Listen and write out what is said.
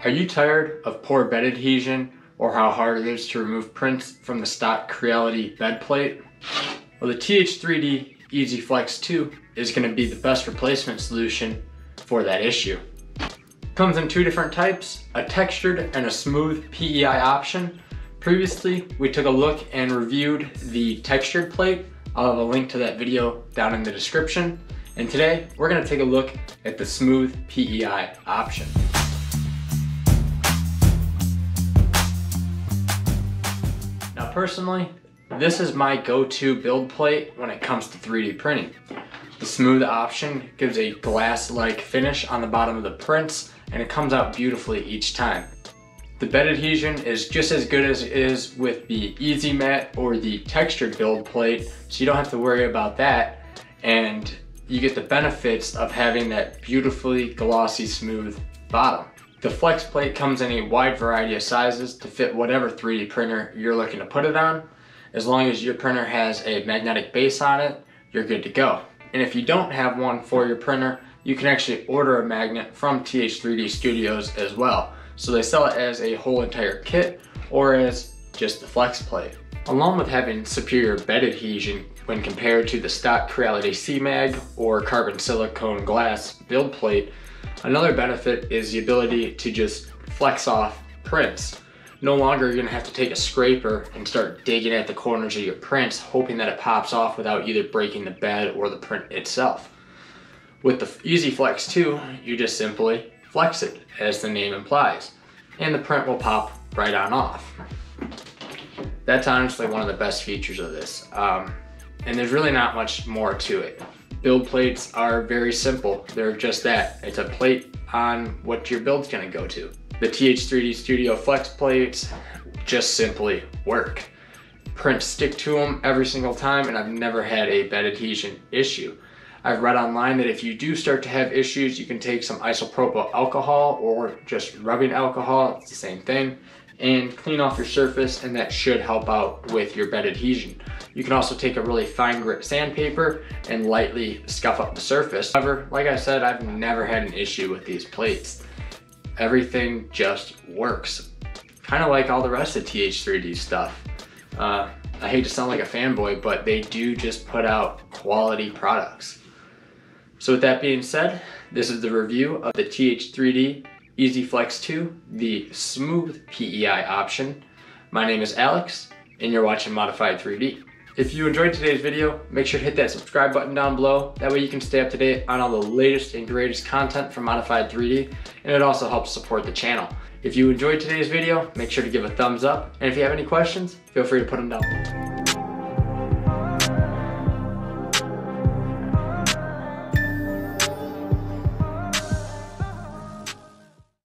Are you tired of poor bed adhesion or how hard it is to remove prints from the stock Creality bed plate? Well, the TH3D EzFlex 2 is going to be the best replacement solution for that issue. Comes in two different types, a textured and a smooth PEI option. Previously, we took a look and reviewed the textured plate. I'll have a link to that video down in the description. And today, we're gonna take a look at the smooth PEI option. Personally, this is my go-to build plate when it comes to 3D printing. The smooth option gives a glass-like finish on the bottom of the prints and it comes out beautifully each time. The bed adhesion is just as good as it is with the EzMat or the textured build plate, so you don't have to worry about that. And you get the benefits of having that beautifully glossy smooth bottom. The flex plate comes in a wide variety of sizes to fit whatever 3D printer you're looking to put it on. As long as your printer has a magnetic base on it, you're good to go. And if you don't have one for your printer, you can actually order a magnet from TH3D Studios as well. So they sell it as a whole entire kit or as just the flex plate. Along with having superior bed adhesion when compared to the stock Creality C-Mag or carbon silicone glass build plate, Another benefit is the ability to just flex off prints. No longer you're gonna have to take a scraper and start digging at the corners of your prints, hoping that it pops off without either breaking the bed or the print itself. With the EzFlex 2, you just simply flex it, as the name implies, and the print will pop right on off. That's honestly one of the best features of this. Um, and there's really not much more to it build plates are very simple. They're just that. It's a plate on what your build's gonna go to. The TH3D Studio Flex plates just simply work. Prints stick to them every single time and I've never had a bed adhesion issue. I've read online that if you do start to have issues, you can take some isopropyl alcohol or just rubbing alcohol, it's the same thing, and clean off your surface and that should help out with your bed adhesion. You can also take a really fine grit sandpaper and lightly scuff up the surface. However, like I said, I've never had an issue with these plates. Everything just works. Kind of like all the rest of TH3D stuff. Uh, I hate to sound like a fanboy, but they do just put out quality products. So with that being said, this is the review of the TH3D EzFlex 2, the smooth PEI option. My name is Alex, and you're watching Modified 3D. If you enjoyed today's video, make sure to hit that subscribe button down below. That way you can stay up to date on all the latest and greatest content from Modified 3D, and it also helps support the channel. If you enjoyed today's video, make sure to give a thumbs up, and if you have any questions, feel free to put them down below.